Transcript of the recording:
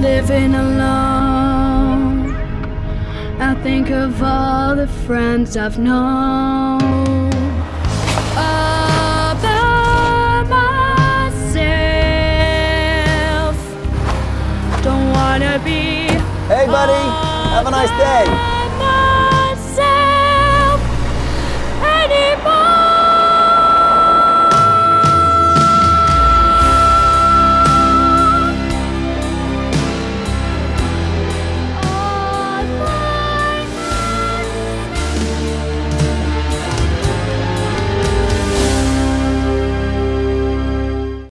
living alone. I think of all the friends I've known. About myself. Don't wanna be. Hey, buddy. Have a nice day.